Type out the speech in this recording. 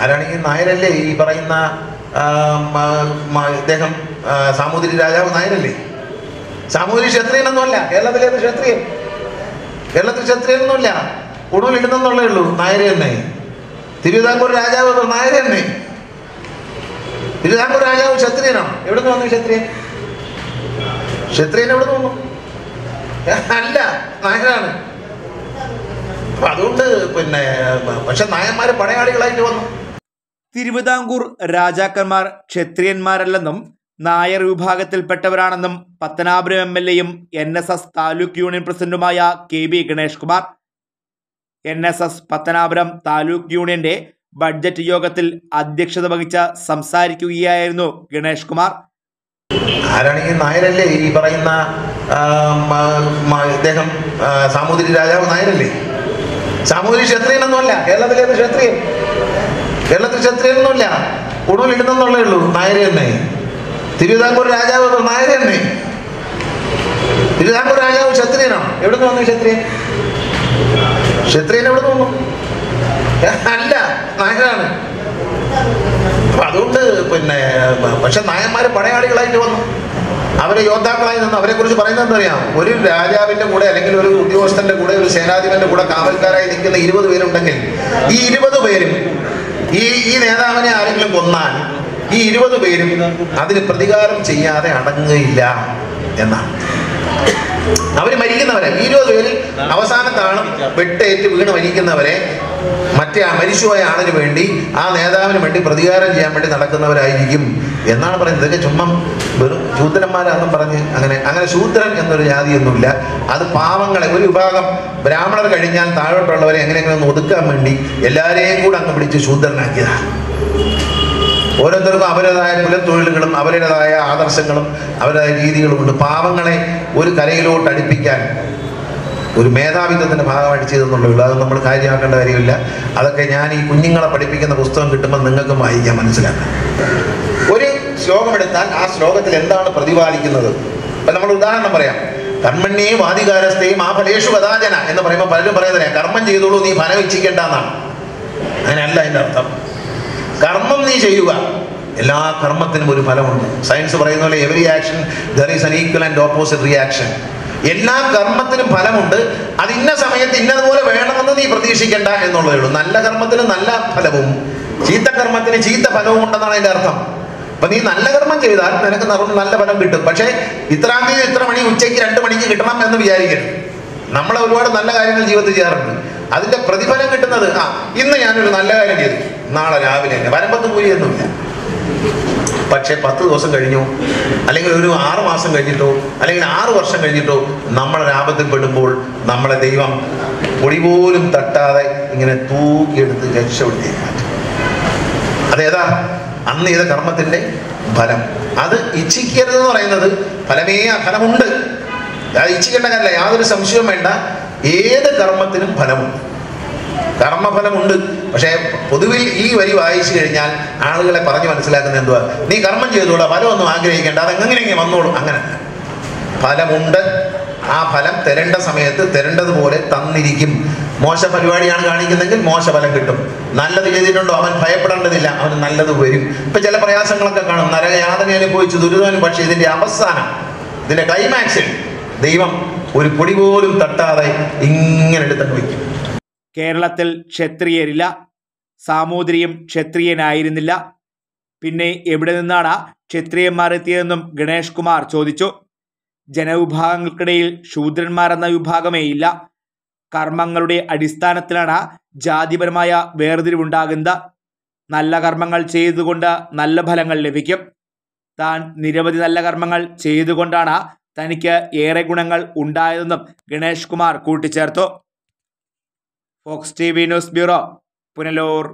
ആരാണ് ഈ നായരല്ലേ? ഈ പറയുന്ന ഇദ്ദേഹം സാമൂതിരി രാജാവ് നായരല്ലേ? സാമൂതിരി ക്ഷത്രിയനൊന്നുമല്ല. കേരളത്തിലെ ക്ഷത്രിയൻ? കേരളത്തിൽ ക്ഷത്രിയനൊന്നുമില്ല. ഉണവിലിടുന്നെന്നുള്ളേ ഉള്ളൂ നായര് തന്നെ തിരുവിതാംകൂർ രാജാവ് നായര് തന്നെ തിരുവിതാംകൂർ രാജാവ് ക്ഷത്രിയനാണ്. എവിടെ നിന്ന് വന്നു ക്ഷത്രിയൻ? ക്ഷത്രിയൻ എവിടെ നിന്ന് വന്നു? അല്ല നായരാണ്. അപ്പൊ അതുകൊണ്ട് പിന്നെ പക്ഷെ നായന്മാര് പടയാളികളായിട്ട് വന്നു. തിരുവിതാംകൂർ രാജാക്കന്മാർ ക്ഷത്രിയന്മാരല്ലെന്നും നായർ വിഭാഗത്തിൽപ്പെട്ടവരാണെന്നും പത്തനാപുരം എം എൽ എയും N S S taluk union പ്രസിഡന്റുമായ K B Ganesh Kumar N S S Pathanapuram taluk യൂണിയന്റെ ബഡ്ജറ്റ് യോഗത്തിൽ അധ്യക്ഷത വഹിച്ച സംസാരിക്കുകയായിരുന്നു ഗണേഷ് കുമാർ. ആരാണെങ്കിൽ നായരല്ലേ? ഈ പറയുന്ന ഇദ്ദേഹം സാമൂതിരി രാജാവ് നായരല്ലേ? സാമൂതിരി ക്ഷത്രിയനൊന്നുമല്ല. കേരളത്തിലെ ക്ഷത്രിയൻ. കേരളത്തിൽ ക്ഷത്രിയനൊന്നുമില്ല. ഉണവിലിടുന്നെന്നുള്ളേ ഉള്ളൂ തന്നെ തിരുവിതാംകൂർ രാജാവ് തന്നെ തിരുവിതാംകൂർ രാജാവ് ക്ഷത്രിയനാണ്. എവിടെ നിന്ന് വന്നു ക്ഷത്രിയൻ? ക്ഷത്രിയൻ എവിടെ നിന്ന് അല്ല നായരാണ്. അതുകൊണ്ട് പിന്നെ പക്ഷെ നായന്മാര് പടയാളികളായിട്ട് വന്നു. അവരെ യോദ്ധാക്കളായി നിന്ന് അവരെ കുറിച്ച് പറയുന്നത് എന്തറിയാം? ഒരു രാജാവിന്റെ കൂടെ അല്ലെങ്കിൽ ഒരു ഉദ്യോഗസ്ഥന്റെ കൂടെ ഒരു സേനാധിപന്റെ കൂടെ കാവൽക്കാരായി നിൽക്കുന്ന ഇരുപത് പേരുണ്ടെങ്കിൽ ഈ ഇരുപത് പേരും ഈ ഈ നേതാവിനെ ആരെങ്കിലും കൊന്നാൽ ഈ ഇരുപത് പേരും അതിന് പ്രതികാരം ചെയ്യാതെ അടങ്ങുകയില്ല എന്നാണ്. അവർ മരിക്കുന്നവരെ ഈ ഇരുപത് പേരിൽ അവസാനത്താണ് വെട്ടേറ്റ് വീണ് മരിക്കുന്നവരെ മറ്റേ മരിച്ചുപോയ ആളിന് വേണ്ടി ആ നേതാവിന് വേണ്ടി പ്രതികാരം ചെയ്യാൻ വേണ്ടി നടക്കുന്നവരായിരിക്കും. എന്നാണ് പറയുന്നത്. ഇതൊക്കെ ചുമ്മാ വെറും ശൂദ്രന്മാരാണെന്നും പറഞ്ഞ് അങ്ങനെ അങ്ങനെ ശൂദ്രൻ എന്നൊരു ജാതിയൊന്നുമില്ല. അത് പാവങ്ങളെ ഒരു വിഭാഗം ബ്രാഹ്മണർ കഴിഞ്ഞാൽ താഴോട്ടുള്ളവരെ എങ്ങനെയെങ്കിലും ഒന്ന് ഒതുക്കാൻ വേണ്ടി എല്ലാവരെയും കൂടെ അങ്ങ് പിടിച്ച് ശൂദ്രനാക്കിയതാണ്. ഓരോരുത്തർക്കും അവരുടേതായ കുലത്തൊഴിലുകളും അവരുടേതായ ആദർശങ്ങളും അവരുടേതായ രീതികളും ഉണ്ട് പാവങ്ങളെ ഒരു കരയിലോട്ട് അടുപ്പിക്കാൻ ഒരു മേധാവിത്വത്തിന്റെ ഭാഗമായിട്ട് ചെയ്തെന്നുള്ളൂ അത് നമ്മൾ കാര്യമാക്കേണ്ട കാര്യമില്ല. അതൊക്കെ ഞാൻ ഈ കുഞ്ഞുങ്ങളെ പഠിപ്പിക്കുന്ന പുസ്തകം കിട്ടുമ്പോൾ നിങ്ങൾക്കും വായിക്കാൻ മനസ്സിലാക്കാം. ഒരു ശ്ലോകം എടുത്താൽ ആ ശ്ലോകത്തിൽ എന്താണ് പ്രതിപാദിക്കുന്നത്? അപ്പൊ നമ്മൾ ഉദാഹരണം പറയാം. കർമ്മണ്യേയും വാദികാരസ്ഥയും ആ ഫലേഷു കഥാചന എന്ന് പറയുമ്പോൾ പലരും പറയുന്നതിനെ കർമ്മം ചെയ്തോളൂ നീ ഫലം ഇച്ഛിക്കേണ്ട എന്നാണ് അങ്ങനെയല്ല അതിന്റെ അർത്ഥം. കർമ്മം നീ ചെയ്യുക. എല്ലാ കർമ്മത്തിനും ഒരു ഫലമുണ്ട്. സയൻസ് പറയുന്ന പോലെ every action there is an equal and opposite reaction എല്ലാ കർമ്മത്തിനും ഫലമുണ്ട്. അത് ഇന്ന സമയത്ത് ഇന്നതുപോലെ വേണമെന്ന് നീ പ്രതീക്ഷിക്കേണ്ട എന്നുള്ളതേ ഉള്ളൂ. നല്ല കർമ്മത്തിന് നല്ല ഫലവും. ചീത്ത കർമ്മത്തിന് ചീത്ത ഫലവും ഉണ്ടെന്നാണ് അതിന്റെ അർത്ഥം. അപ്പൊ നീ നല്ല കർമ്മം ചെയ്താൽ നിനക്ക് നല്ല ഫലം കിട്ടും. പക്ഷേ ഇത്രാം തീയതി ഇത്ര മണി ഉച്ചയ്ക്ക് രണ്ട് മണിക്ക് കിട്ടണം എന്ന് വിചാരിക്കരുത്. നമ്മൾ ഒരുപാട് നല്ല കാര്യങ്ങൾ ജീവിതത്തിൽ ചെയ്യാറുണ്ട്. അതിന്റെ പ്രതിഫലം കിട്ടുന്നത് ആ ഇന്ന് ഞാനൊരു നല്ല കാര്യം ചെയ്തു. നാളെ രാവിലെ തന്നെ. വരമ്പത്ത് പോയി കൂലിയൊന്നുമില്ല പക്ഷെ പത്ത് ദിവസം കഴിഞ്ഞോ. അല്ലെങ്കിൽ ഒരു ആറ് മാസം കഴിഞ്ഞിട്ടോ അല്ലെങ്കിൽ ആറ് വർഷം കഴിഞ്ഞിട്ടോ നമ്മളെ ലാഭത്തിൽ പെടുമ്പോൾ നമ്മളെ ദൈവം പൊടി പോലും തട്ടാതെ ഇങ്ങനെ തൂക്കിയെടുത്ത് രക്ഷപ്പെടുത്തി അതേതാ? അന്ന് ചെയ്ത കർമ്മത്തിന്റെ ഫലം. അത് ഇച്ഛിക്കരുത് എന്ന് പറയുന്നത് ഫലമേ ആ ഫലമുണ്ട്. അത് ഇച്ഛിക്കേണ്ട കാര്യമില്ല യാതൊരു സംശയവും വേണ്ട. ഏത് കർമ്മത്തിനും ഫലമുണ്ട്. കർമ്മഫലമുണ്ട്. പക്ഷേ പൊതുവിൽ ഈ വരി വായിച്ചു കഴിഞ്ഞാൽ ആളുകളെ പറഞ്ഞു മനസ്സിലാക്കുന്ന എന്തുവാ? നീ കർമ്മം ചെയ്തോളൂ ഫലമൊന്നും ആഗ്രഹിക്കേണ്ട. അതെങ്ങനെ വന്നോളൂ? അങ്ങനെ ഫലമുണ്ട്. ആ ഫലം തരേണ്ട സമയത്ത് തരേണ്ടതുപോലെ തന്നിരിക്കും. മോശ പരിപാടിയാണ് കാണിക്കുന്നതെങ്കിൽ മോശ ഫലം കിട്ടും. നല്ലത് ചെയ്തിട്ടുണ്ടോ? അവൻ ഭയപ്പെടേണ്ടതില്ല. അവന് നല്ലത് വരും. ഇപ്പൊ ചില പ്രയാസങ്ങളൊക്കെ കാണും. നരകയാതന അനുഭവിച്ചു ദുരിതം പക്ഷേ ഇതിന്റെ അവസാനം ഇതിന്റെ ക്ലൈമാക്സിൽ ദൈവം ഒരു പൊടി പോലും തട്ടാതെ ഇങ്ങനെ എടുത്തു വയ്ക്കും. കേരളത്തിൽ ക്ഷത്രിയരില്ല. സാമൂതിരിയും ക്ഷത്രിയനായിരുന്നില്ല. പിന്നെ എവിടെ നിന്നാണ് ക്ഷത്രിയന്മാർ എത്തിയതെന്നും ഗണേഷ് കുമാർ ചോദിച്ചു. ജനവിഭാഗങ്ങൾക്കിടയിൽ ശൂദ്രന്മാരെന്ന വിഭാഗമേ ഇല്ല. കർമ്മങ്ങളുടെ അടിസ്ഥാനത്തിലാണ് ജാതിപരമായ വേർതിരിവുണ്ടാകുന്നത് നല്ല കർമ്മങ്ങൾ ചെയ്തുകൊണ്ട് നല്ല ഫലങ്ങൾ ലഭിക്കും. താൻ നിരവധി നല്ല കർമ്മങ്ങൾ ചെയ്തുകൊണ്ടാണ് തനിക്ക് ഏറെ ഗുണങ്ങൾ ഉണ്ടായതെന്നും ഗണേഷ് കുമാർ കൂട്ടിച്ചേർത്തു. Fox T V news bureau Punalur.